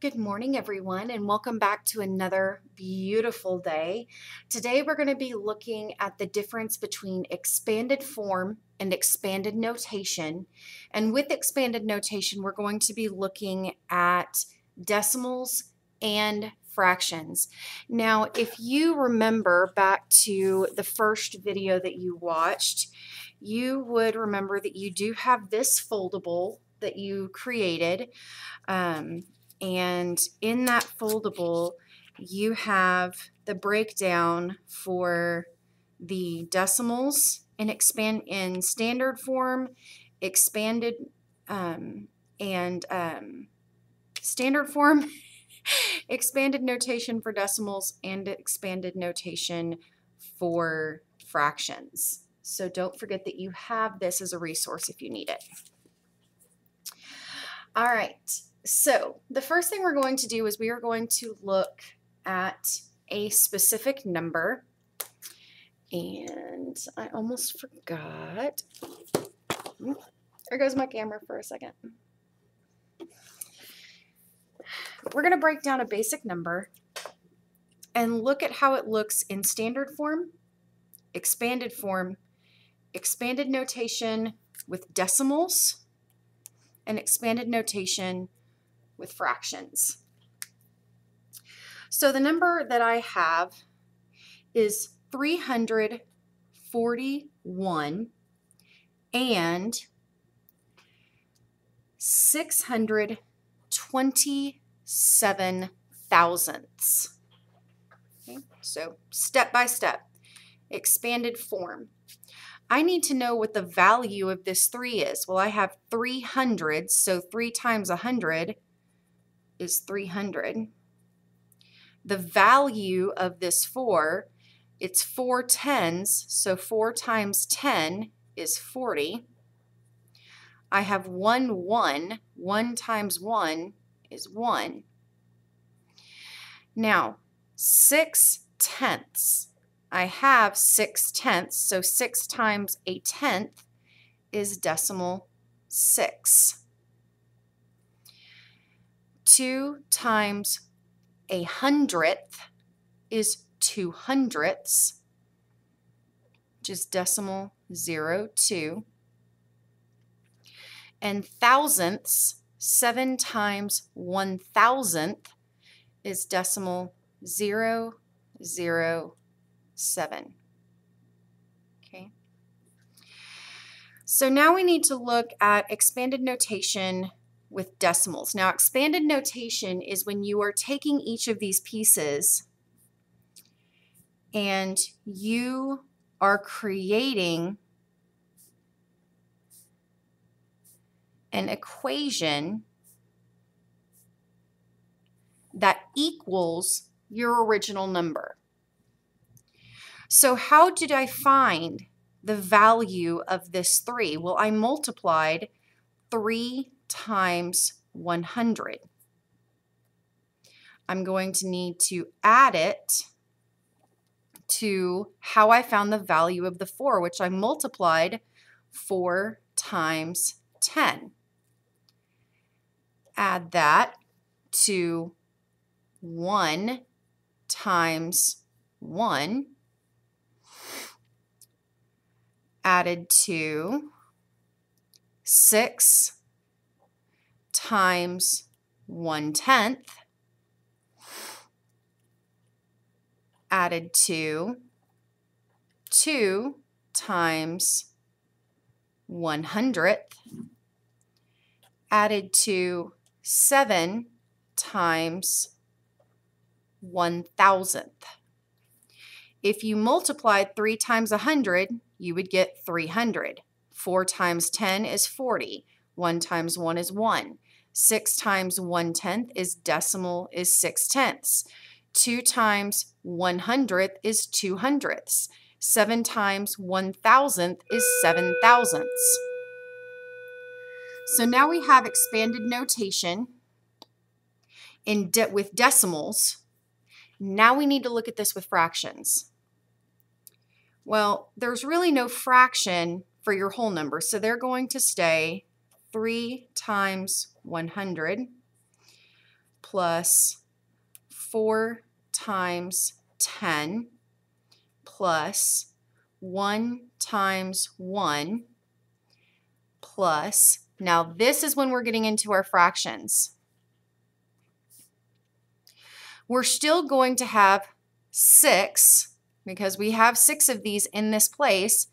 Good morning, everyone, and welcome back to another beautiful day. Today, we're going to be looking at the difference between expanded form and expanded notation. And with expanded notation, we're going to be looking at decimals and fractions. Now, if you remember back to the first video that you watched, you would remember that you do have this foldable that you created. Um, and in that foldable, you have the breakdown for the decimals in expand in standard form, expanded um, and um, standard form, expanded notation for decimals, and expanded notation for fractions. So don't forget that you have this as a resource if you need it. All right. So the first thing we're going to do is we are going to look at a specific number. And I almost forgot. There goes my camera for a second. We're going to break down a basic number and look at how it looks in standard form, expanded form, expanded notation with decimals, and expanded notation with fractions. So the number that I have is 341 and 627 thousandths. Okay, so step by step, expanded form. I need to know what the value of this 3 is. Well, I have 300, so 3 times 100 is 300. The value of this 4, it's 4 tens, so 4 times 10 is 40. I have 1 1. 1 times 1 is 1. Now, 6 tenths. I have 6 tenths, so 6 times a tenth is decimal 6. 2 times a hundredth is two hundredths, which is decimal 0, 2. And thousandths, 7 times one thousandth is decimal 0, 0, 7. Okay. So now we need to look at expanded notation with decimals. Now, expanded notation is when you are taking each of these pieces and you are creating an equation that equals your original number. So how did I find the value of this 3? Well, I multiplied 3 times 100. I'm going to need to add it to how I found the value of the 4, which I multiplied 4 times 10. Add that to 1 times 1 added to 6 times 1 tenth added to 2 times 1 hundredth added to 7 times 1 thousandth. If you multiplied 3 times 100, you would get 300. 4 times 10 is 40. 1 times 1 is 1. 6 times 1 tenth is decimal is 6 tenths. 2 times 1 hundredth is 2 hundredths. 7 times 1 thousandth is 7 thousandths. So now we have expanded notation in de with decimals. Now we need to look at this with fractions. Well, there's really no fraction for your whole number, so they're going to stay 3 times 100 plus 4 times 10 plus 1 times 1 plus, now this is when we're getting into our fractions. We're still going to have 6 because we have 6 of these in this place,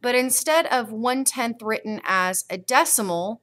but instead of 1 tenth written as a decimal,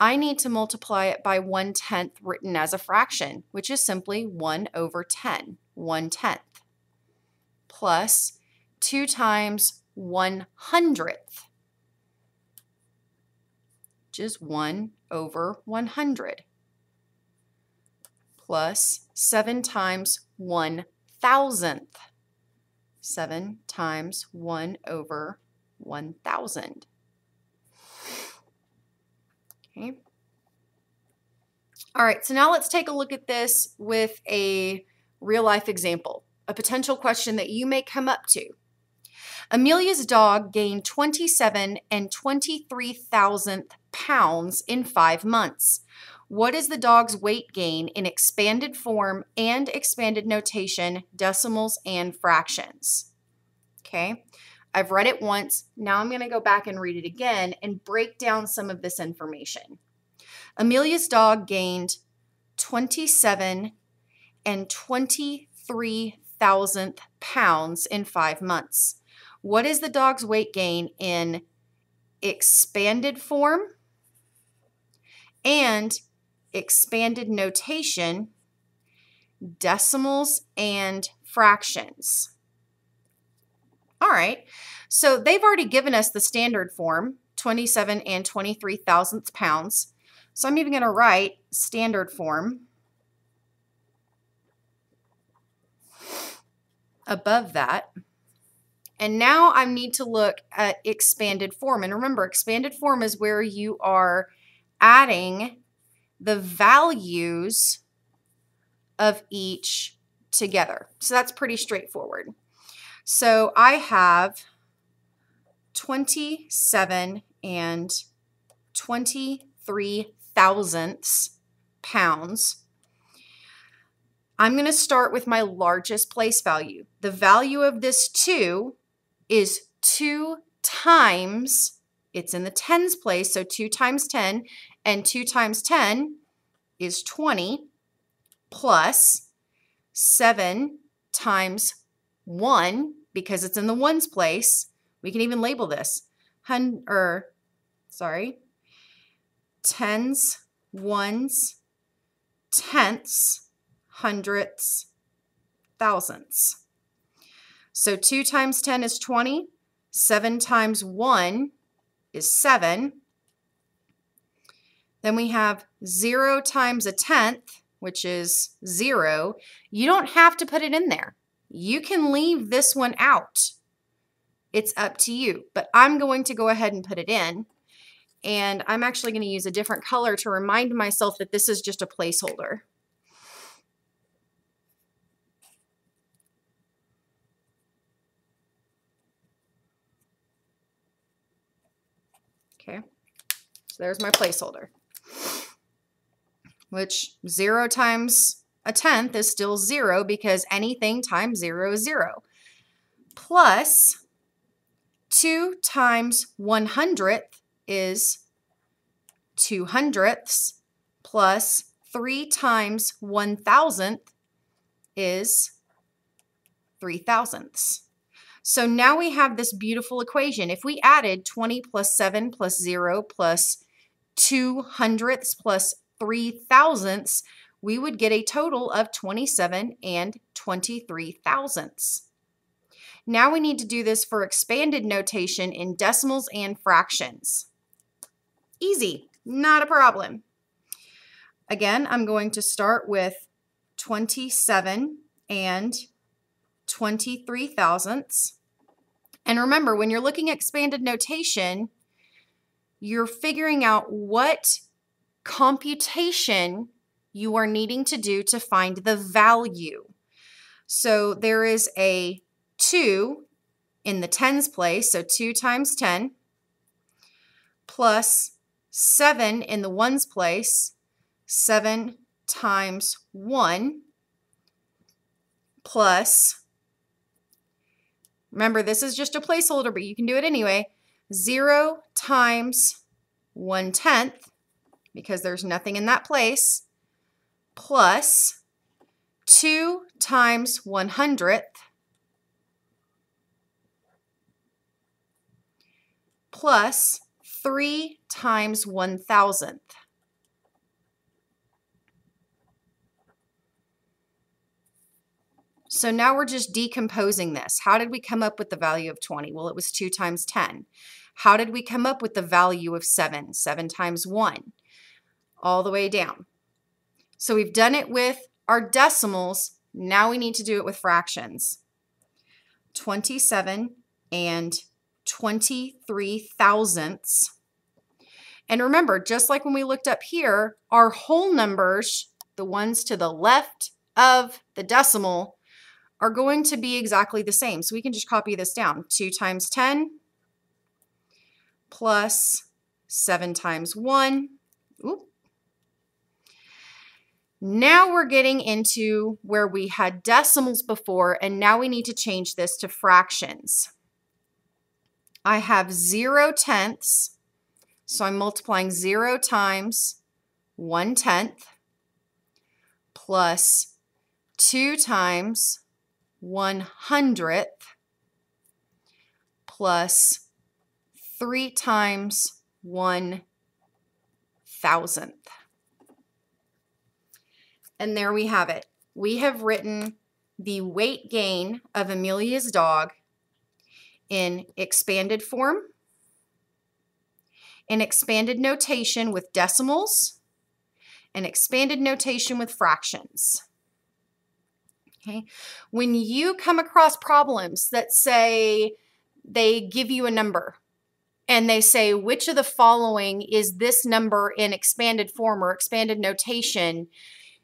I need to multiply it by 1 tenth written as a fraction, which is simply 1 over 10, 1 tenth, plus 2 times 1 hundredth, which is 1 over 100, plus 7 times 1 thousandth, 7 times 1 over 1,000. Okay. All right, so now let's take a look at this with a real life example, a potential question that you may come up to. Amelia's dog gained 27 and 23 thousandth pounds in five months. What is the dog's weight gain in expanded form and expanded notation, decimals, and fractions? Okay, I've read it once. Now I'm going to go back and read it again and break down some of this information. Amelia's dog gained 27 and 23 thousandth pounds in five months. What is the dog's weight gain in expanded form and expanded notation, decimals, and fractions? All right, so they've already given us the standard form, 27 and 23 thousandths pounds. So I'm even going to write standard form above that. And now I need to look at expanded form. And remember, expanded form is where you are adding the values of each together. So that's pretty straightforward. So I have 27 and 23 thousandths pounds. I'm going to start with my largest place value. The value of this 2 is 2 times, it's in the tens place, so 2 times 10, and 2 times 10 is 20, plus 7 times 1 because it's in the ones place. We can even label this. Hun or sorry. Tens, ones, tenths, hundredths, thousandths. So 2 times 10 is 20. 7 times 1 is 7. Then we have 0 times a tenth, which is 0. You don't have to put it in there. You can leave this one out. It's up to you, but I'm going to go ahead and put it in. And I'm actually going to use a different color to remind myself that this is just a placeholder. Okay, so there's my placeholder, which 0 times a tenth is still zero because anything times zero is zero. Plus 2 times 1 hundredth is 2 hundredths plus 3 times 1 thousandth is 3 thousandths. So now we have this beautiful equation. If we added 20 plus 7 plus 0 plus 2 hundredths plus 3 thousandths, we would get a total of 27 and 23 thousandths. Now we need to do this for expanded notation in decimals and fractions. Easy, not a problem. Again, I'm going to start with 27 and 23 thousandths. And remember, when you're looking at expanded notation, you're figuring out what computation you are needing to do to find the value. So there is a 2 in the tens place, so 2 times 10, plus 7 in the ones place, 7 times 1 plus, remember this is just a placeholder, but you can do it anyway, 0 times 1 tenth, because there's nothing in that place, plus 2 times 1 hundredth, plus 3 times 1 thousandth. So now we're just decomposing this. How did we come up with the value of 20? Well, it was 2 times 10. How did we come up with the value of 7? 7 times 1. All the way down. So we've done it with our decimals. Now we need to do it with fractions. 27 and 23 thousandths. And remember, just like when we looked up here, our whole numbers, the ones to the left of the decimal, are going to be exactly the same. So we can just copy this down. 2 times 10 plus 7 times 1. Oop. Now we're getting into where we had decimals before, and now we need to change this to fractions. I have 0 tenths, so I'm multiplying 0 times 1 tenth plus 2 times 1 hundredth plus 3 times 1 thousandth. And there we have it. We have written the weight gain of Amelia's dog in expanded form, in expanded notation with decimals, and expanded notation with fractions. Okay. When you come across problems that say they give you a number and they say which of the following is this number in expanded form or expanded notation,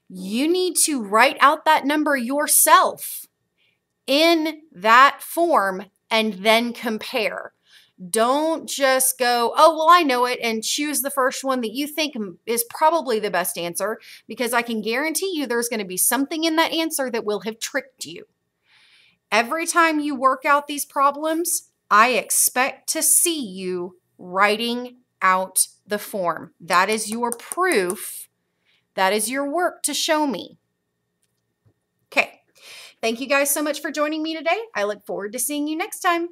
you need to write out that number yourself in that form and then compare. Don't just go, oh, well, I know it, and choose the first one that you think is probably the best answer, because I can guarantee you there's going to be something in that answer that will have tricked you. Every time you work out these problems, I expect to see you writing out the form. That is your proof. That is your work to show me. Okay. Thank you guys so much for joining me today. I look forward to seeing you next time.